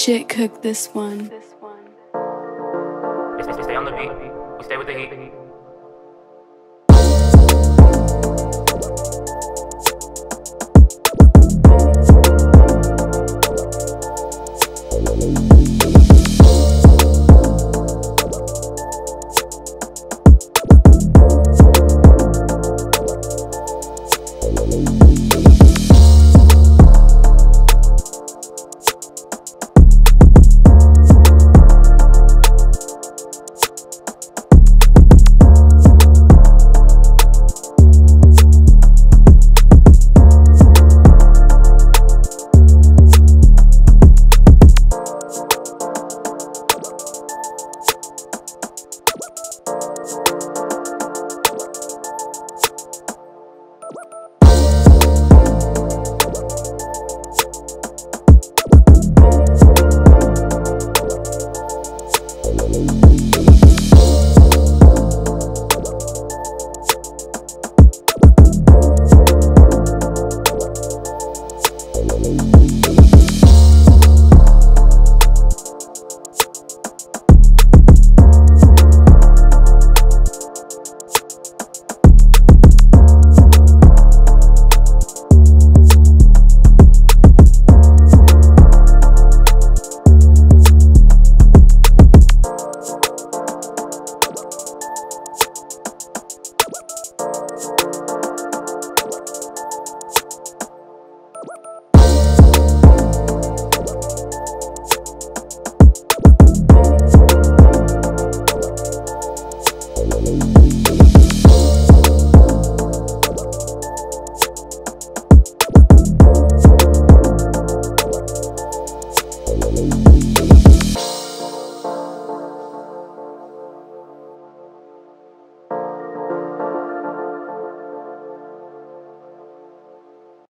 Shit cook this one. Stay on the beat. We stay with the heat.